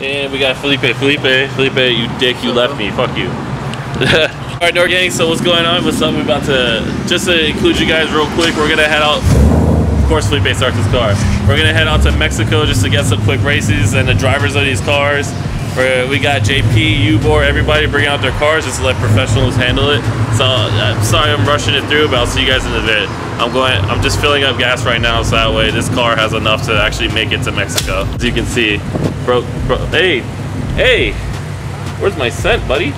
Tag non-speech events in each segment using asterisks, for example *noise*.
And we got Felipe. Felipe, Felipe, you dick, you left me. Fuck you. *laughs* All right, Nord Gang, so what's going on? What's up? We're about to, just to include you guys real quick, we're gonna head out, of course Felipe starts his car. We're gonna head out to Mexico just to get some quick races and the drivers of these cars. We're, we got JP, Ubor, everybody bringing out their cars just to let professionals handle it. So I'm sorry I'm rushing it through, but I'll see you guys in a bit. I'm going, I'm just filling up gas right now so that way this car has enough to actually make it to Mexico. As you can see, bro, bro, hey, hey, where's my scent, buddy?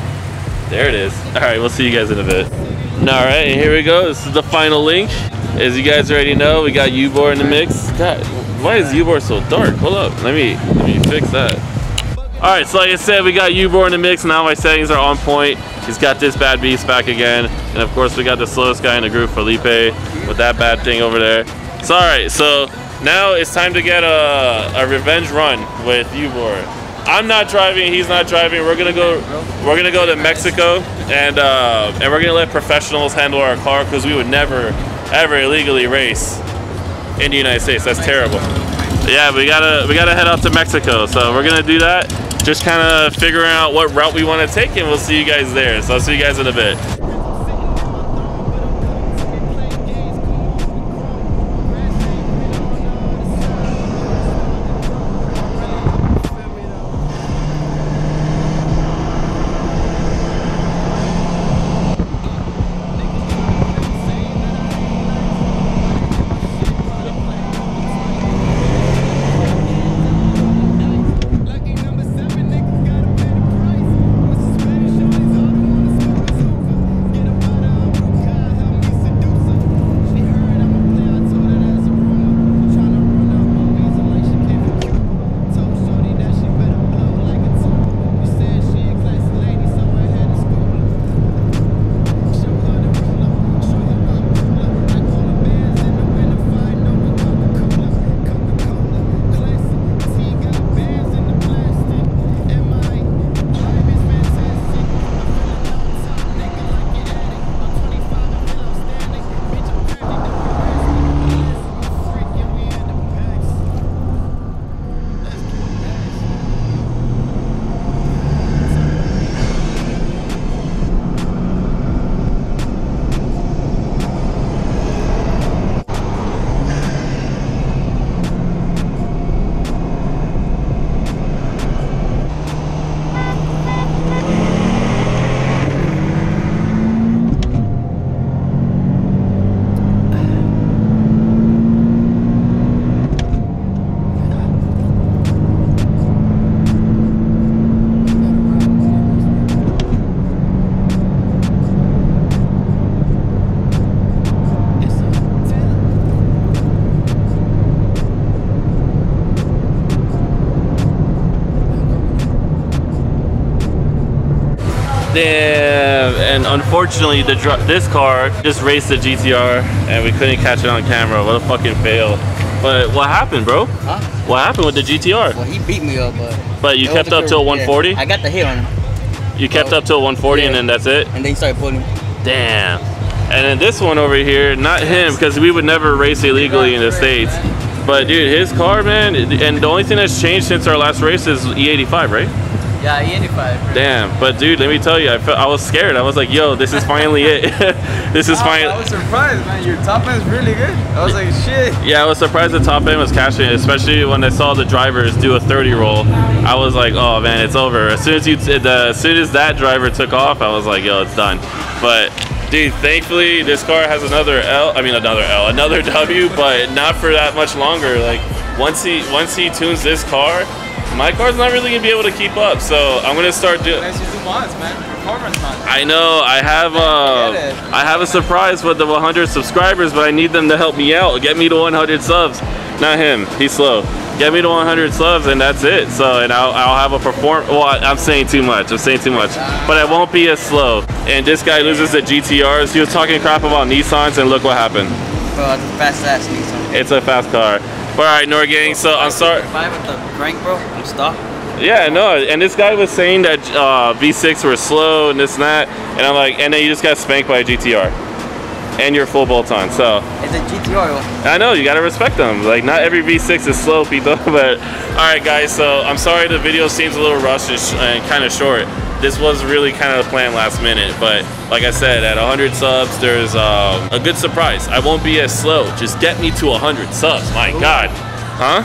There it is. All right, we'll see you guys in a bit. All right, here we go. This is the final link. As you guys already know, we got Ubor in the mix. God, why is Ubor so dark? Hold up, let me let me fix that. All right, so like I said, we got Ubor in the mix. Now my settings are on point. He's got this bad beast back again, and of course we got the slowest guy in the group, Felipe, with that bad thing over there. So all right, so now it's time to get a, a revenge run with Ubor. I'm not driving. He's not driving. We're gonna go. We're gonna go to Mexico, and uh, and we're gonna let professionals handle our car because we would never, ever illegally race in the United States. That's terrible. Yeah, we gotta we gotta head out to Mexico. So we're gonna do that. Just kind of figuring out what route we want to take, and we'll see you guys there. So I'll see you guys in a bit. Damn, and unfortunately, the this car just raced the GTR, and we couldn't catch it on camera. What a fucking fail! But what happened, bro? Huh? What happened with the GTR? Well, he beat me up, but. But you kept up till 140. yeah. I got the hit on him, You kept up till 140, and then that's it. and then he started pulling. Damn. And then this one over here, not him, because we would never race illegally in the states. But dude, his car, man, and the only thing that's changed since our last race is E85, right? Yeah, E85. Damn. But dude, let me tell you, I felt I was scared. I was like, yo, this is finally it. *laughs* this is finally. I was surprised, man. Your top end is really good. I was like, shit. Yeah, I was surprised the top end was catching, especially when I saw the drivers do a 30 roll. I was like, oh man, it's over. As soon as you, the, as soon as that driver took off, I was like, yo, it's done. But dude, thankfully this car has another L. I mean, another L, another *laughs* W, but not for that much longer. Like once he once he tunes this car, my car's not really gonna be able to keep up. So I'm gonna start doing. Let's just do mods, man. Performance mods. I know I have uh, I have a surprise for the 100 subscribers, but I need them to help me out. Get me to 100 subs. Not him. He's slow. Get me to 100 subs, and that's it. So, and I'll, I'll have a perform. Well, I- I'm saying too much. I'm saying too much, but I won't be as slow. And this guy loses the GTRs. He was talking crap about Nissans, and look what happened. Bro, it's a fast ass Nissan. It's a fast car. All right, Nor gang. So I'm sorry. Five with the crank, bro. I'm stuck. Yeah, no, and this guy was saying that uh, V6 were slow and this and that, and I'm like, and then you just got spanked by a GTR. and you're full bolt on. So It's a GTR. I know you gotta respect them. Like not every V6 is slow, people, *laughs* But all right, guys. So I'm sorry the video seems a little rushed and kind of short. This was really kind of the plan last minute, but like I said, at 100 subs, there's um, a good surprise. I won't be as slow. Just get me to 100 subs. My God, huh?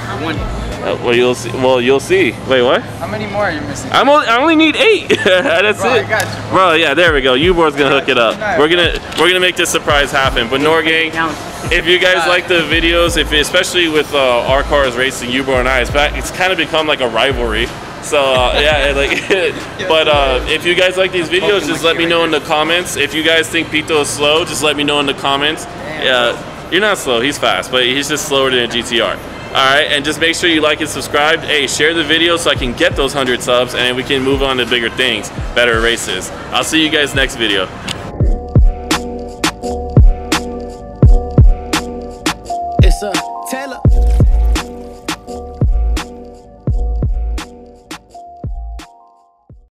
Uh, well, you'll see. Well, you'll see. Wait, what? How many more are you missing? I'm only, I only need eight. *laughs* That's Bro, it. you, Bro, yeah, there we go. U-board's gonna hook it up. We're gonna we're gonna make this surprise happen. But Norgang, if you guys like the videos, if especially with uh, our cars racing U-board and I, it's, back, it's kind of become like a rivalry. So uh, yeah, like, *laughs* but uh, if you guys like these videos, just let me know in the comments. If you guys think Pito is slow, just let me know in the comments. Yeah, you're not slow. He's fast, but he's just slower than a GTR. All right, and just make sure you like and subscribe. Hey, share the video so I can get those 100 subs, and we can move on to bigger things, better races. I'll see you guys next video.